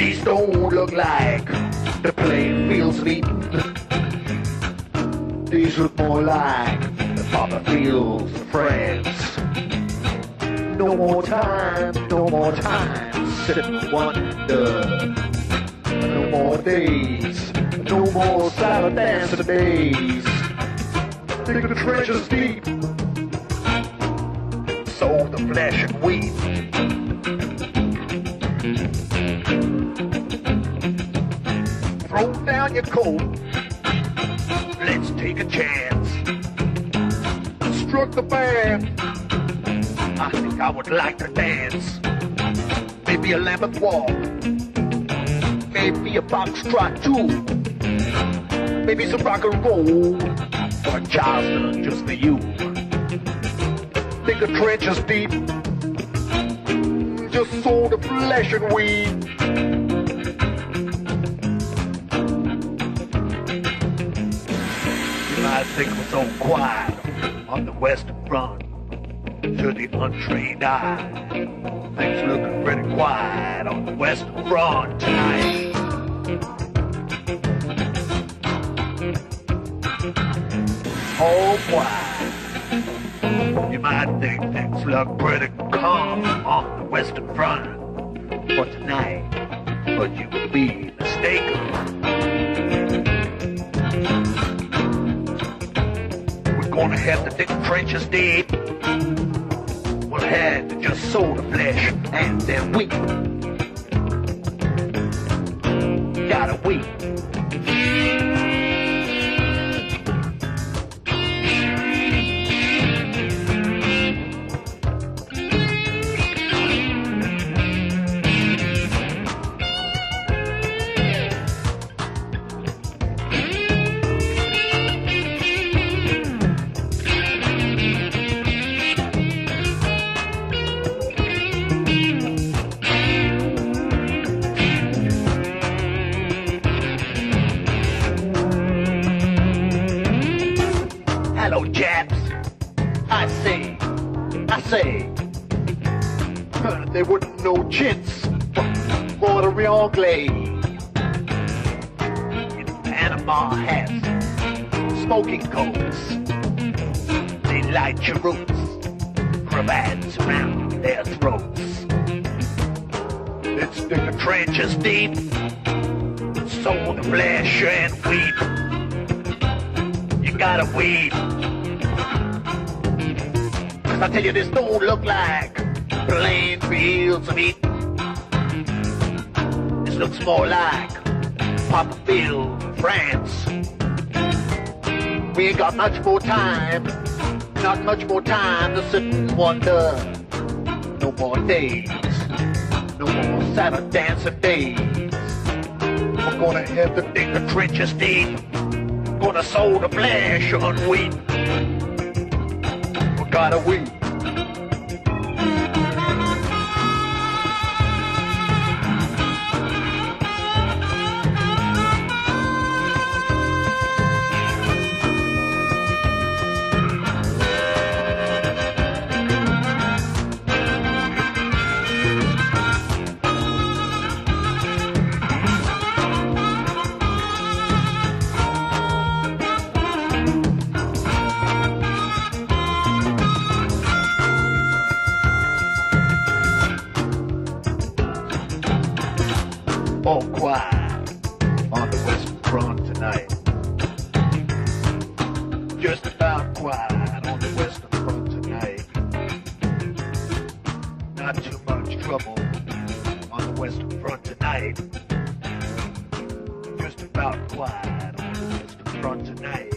don't look like the plain fields of Eden. These look more like the Papa fields of France. No more time, no more time, sit and wonder. No more days, no more silent dancing days. Dig the trenches deep, sow the flesh and wheat. Throw down your coat, let's take a chance. Struck the band, I think I would like to dance. Maybe a Lambeth walk, maybe a fox trot too. Maybe some rock and roll, or Charleston just for you. Think the trenches deep, sow the flesh and weed. You might think we're so quiet on the western front to the untrained eye. Things looking pretty quiet on the western front tonight. Oh boy, you might think things look pretty calm on the western front for tonight, but you would be mistaken. We're gonna have to dig trenches deep. We'll have to just sow the flesh and then weep. Gotta weep. Say, they wouldn't know chintz for the real. In Panama hats, smoking coats, they light cheroots, cravats around their throats. Let's dig the trenches deep, sow the flesh and weep. You gotta weep. I tell you, this don't look like plain fields of meat. This looks more like Popperville, France. We ain't got much more time, not much more time to sit and wonder. No more days, no more Sabbath dancing days. We're gonna have to dig the trenches deep. Gonna sow the flesh on wheat. Gotta weep. Quiet on the western front tonight. Just about quiet on the western front tonight. Not too much trouble on the western front tonight. Just about quiet on the western front tonight.